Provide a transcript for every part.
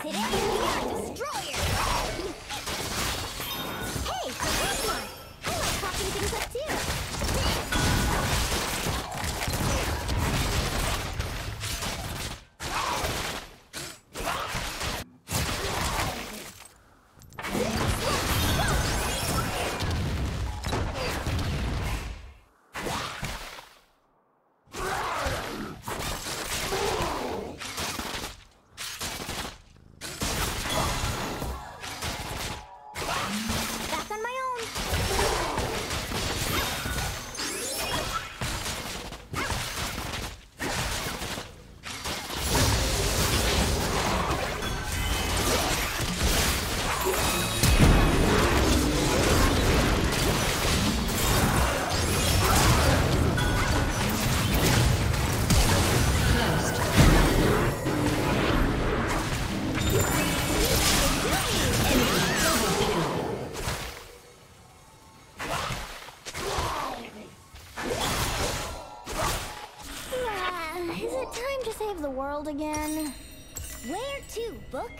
Today is it time to save the world again? Where to, book?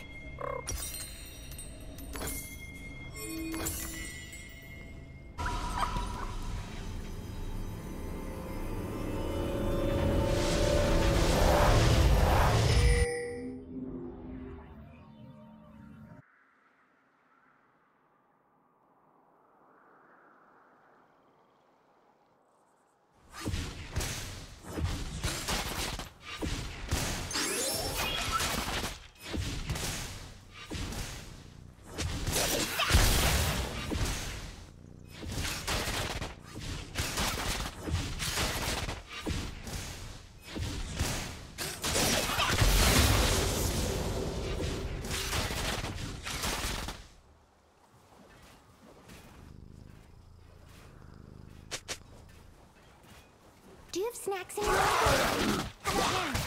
Snacks in your bag? How about now?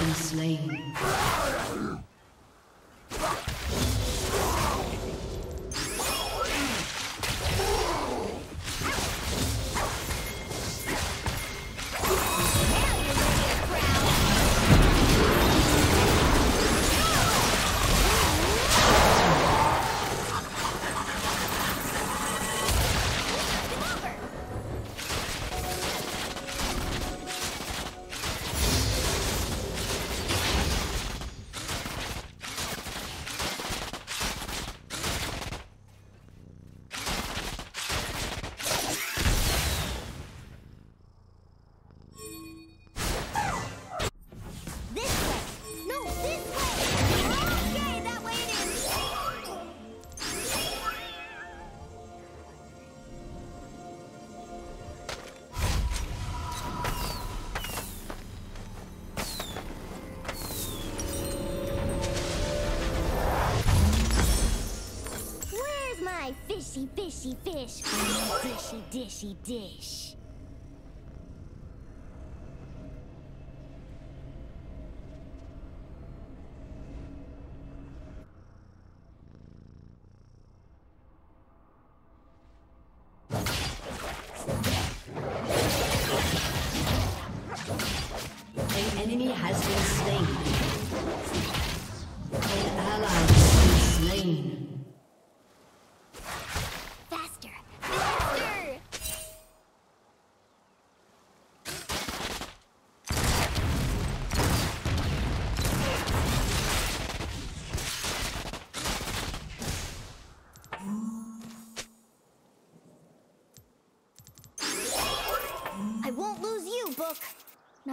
been slain. fishy, fishy fish on your dishy, dishy dish.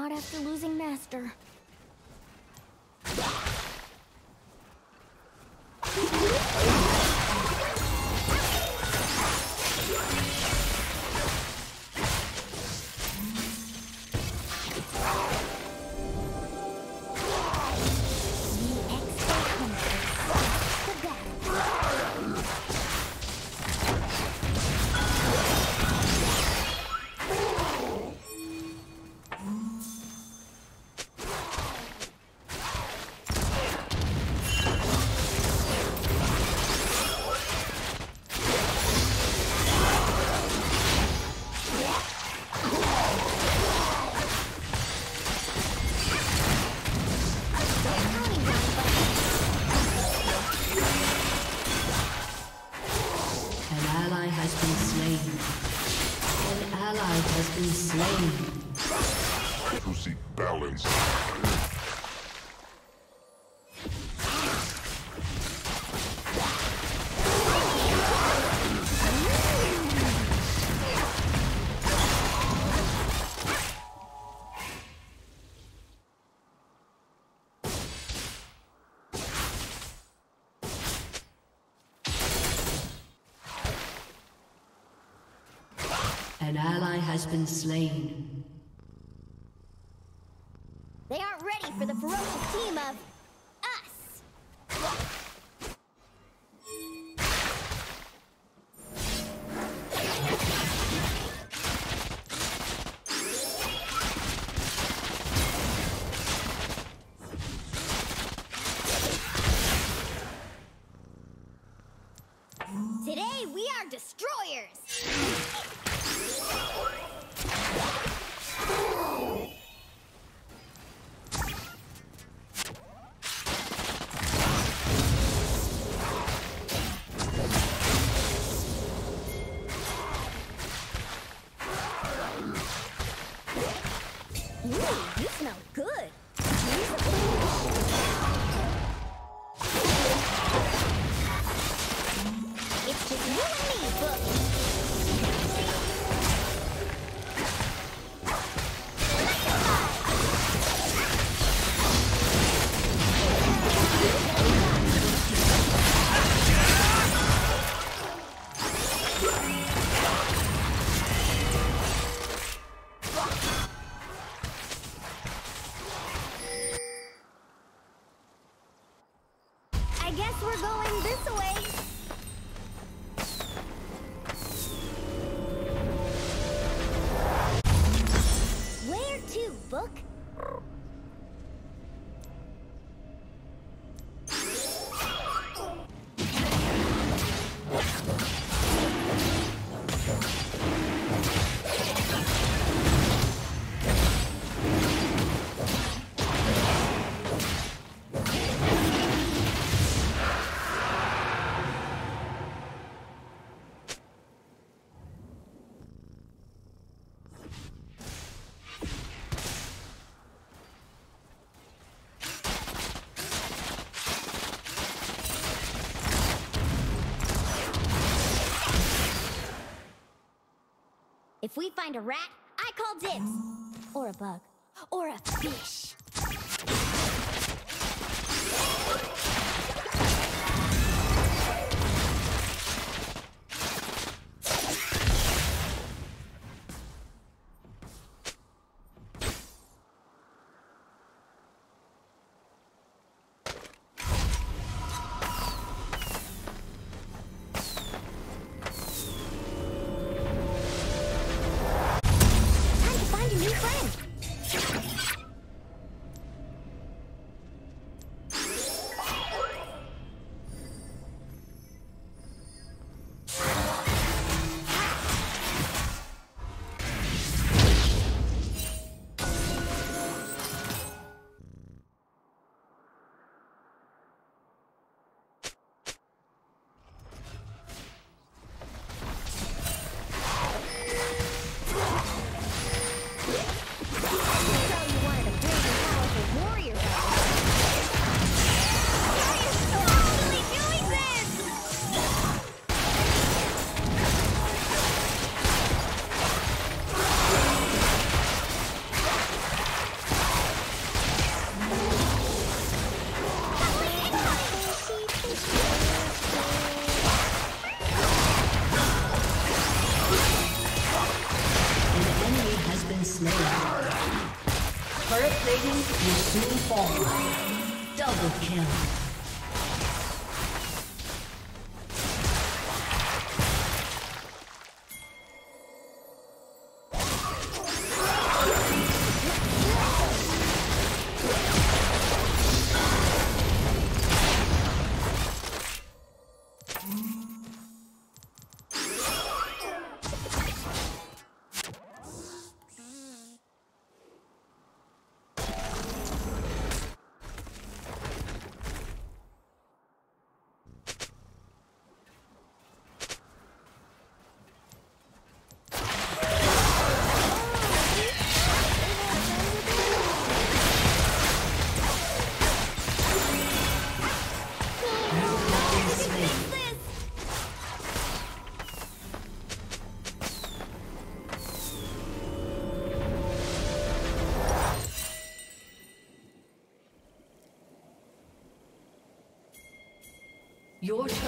not after losing Master. An ally has been slain. They aren't ready for the ferocious team of If we find a rat, I call dibs. Or a bug. Or a fish.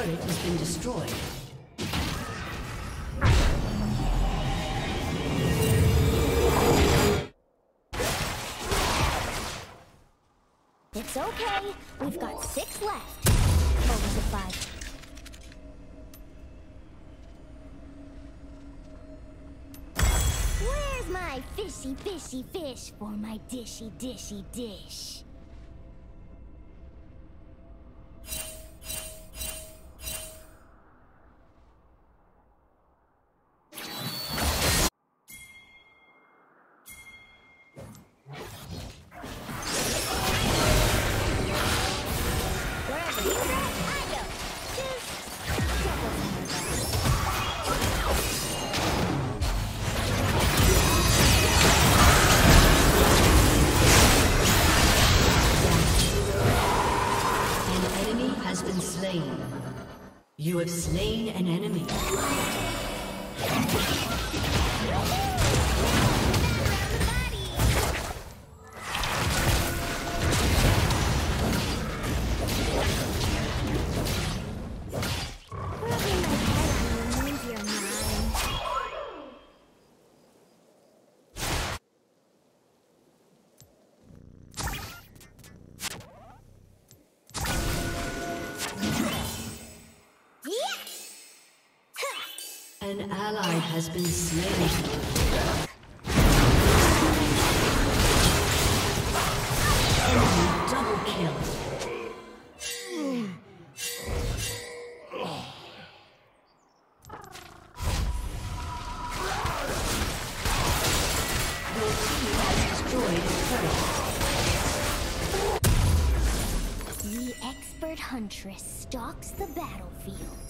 Turret has been destroyed. It's okay. We've got six left. Or was five? Where's my fishy, fishy fish for my dishy, dishy dish? You have slain an enemy. Has been slain. Huntress stalks the battlefield.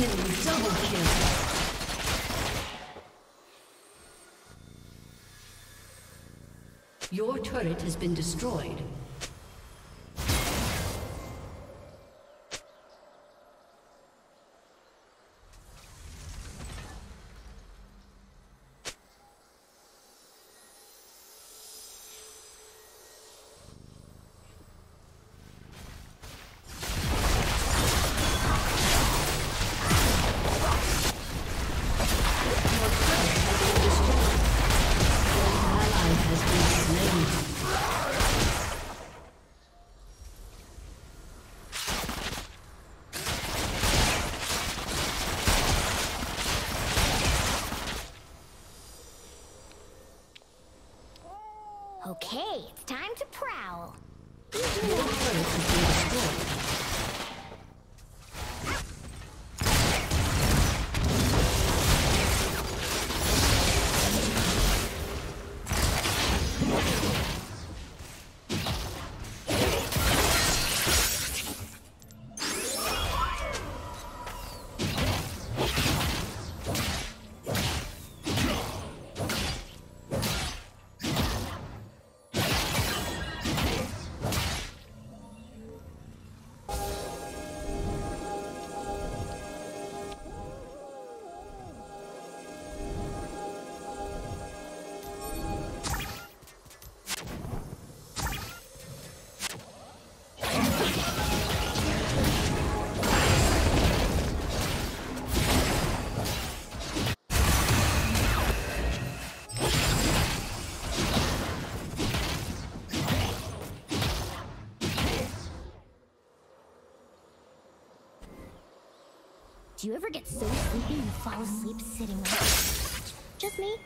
Enemy double kill. Your turret has been destroyed. Do you ever get so sleepy you fall asleep sitting up? Just me?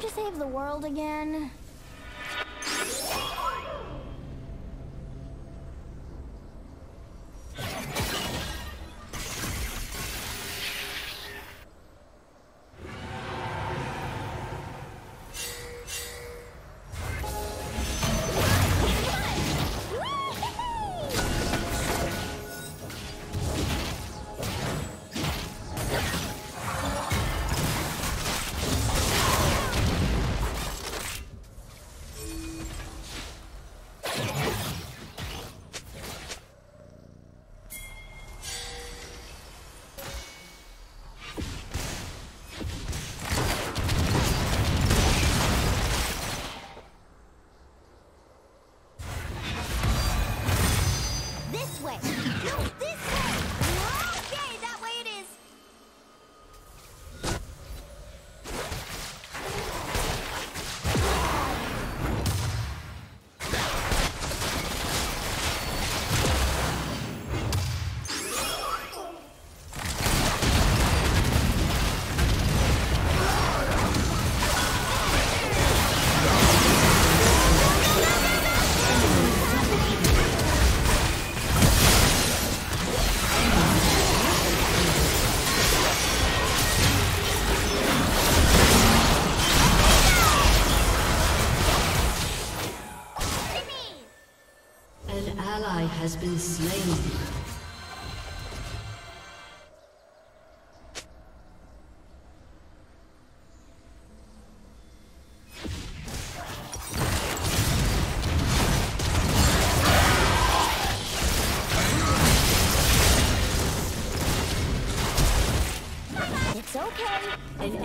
to save the world again?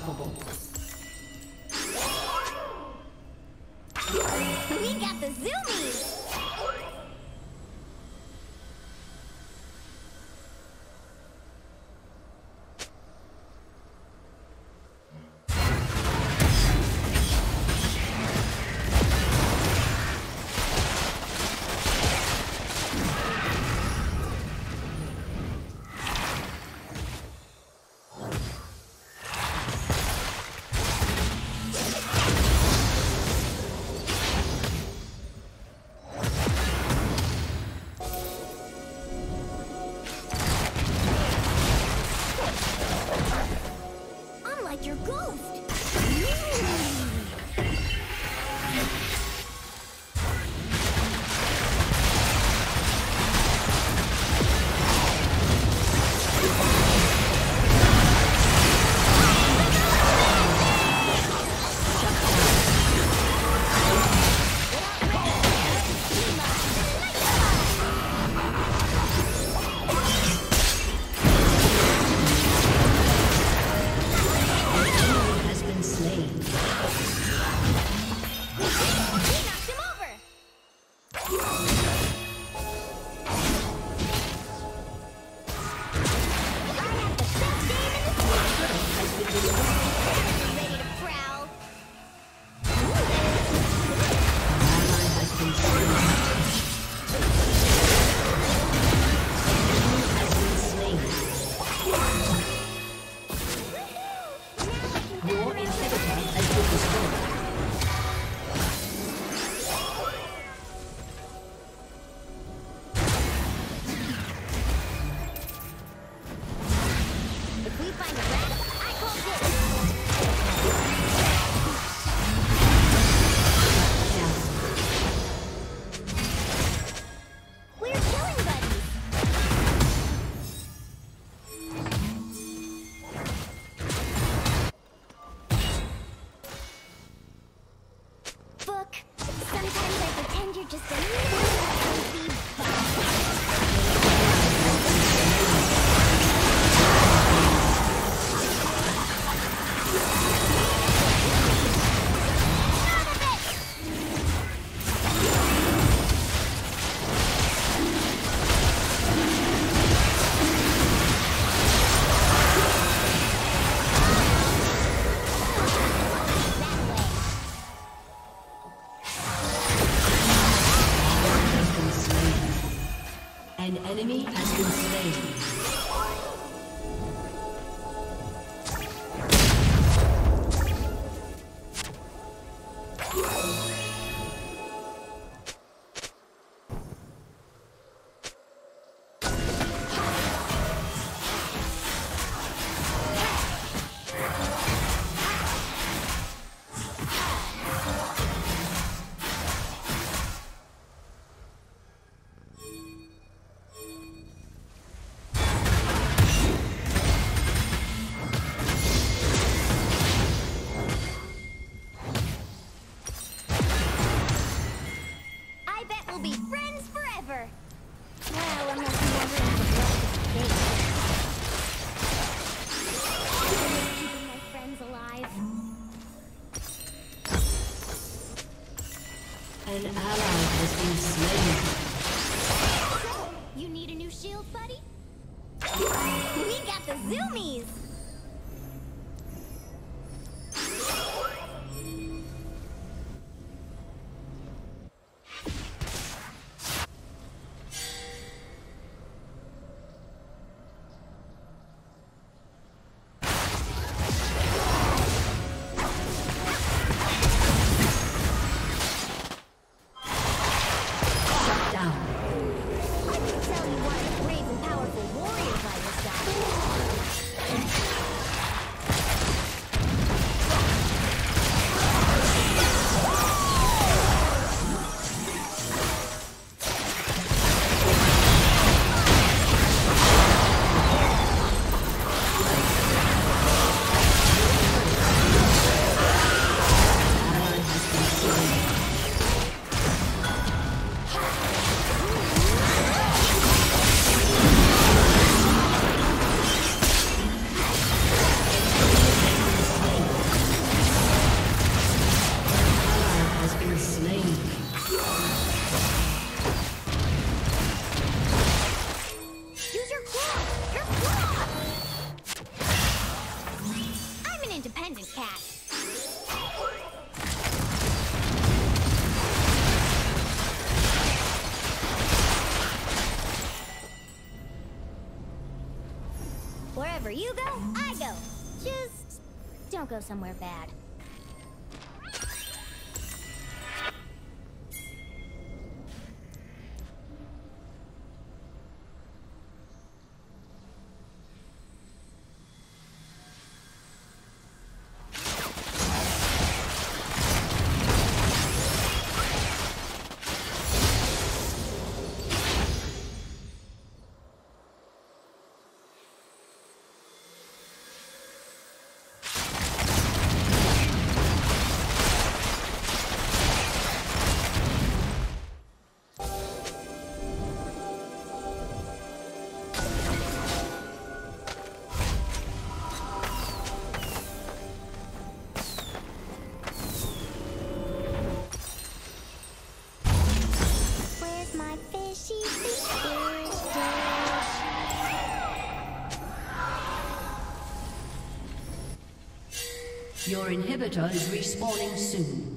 なる。Zoomies! Go somewhere bad. Your inhibitor is respawning soon.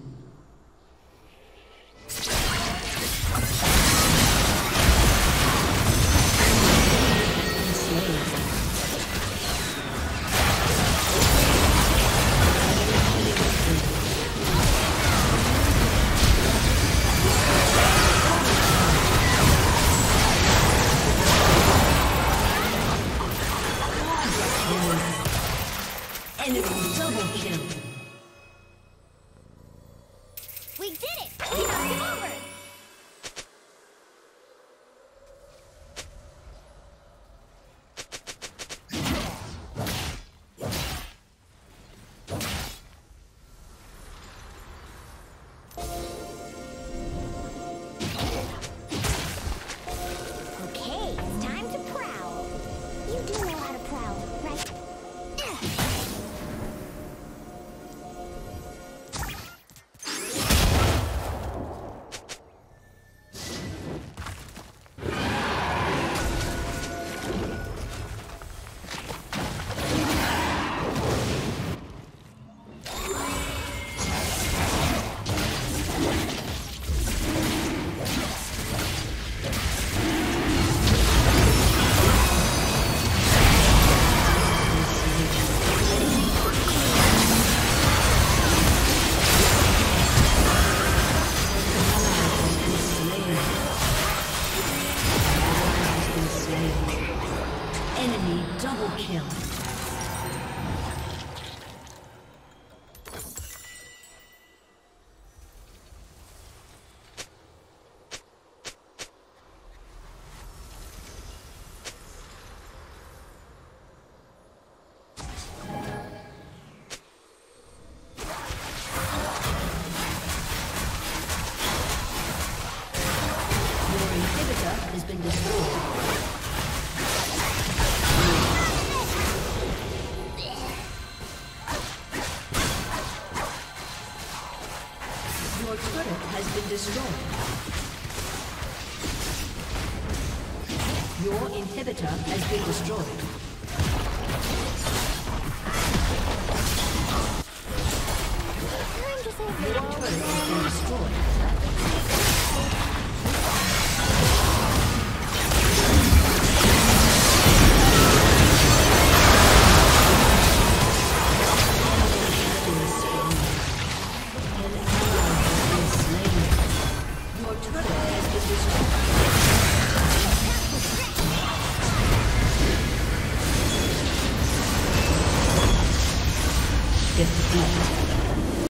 Has been destroyed.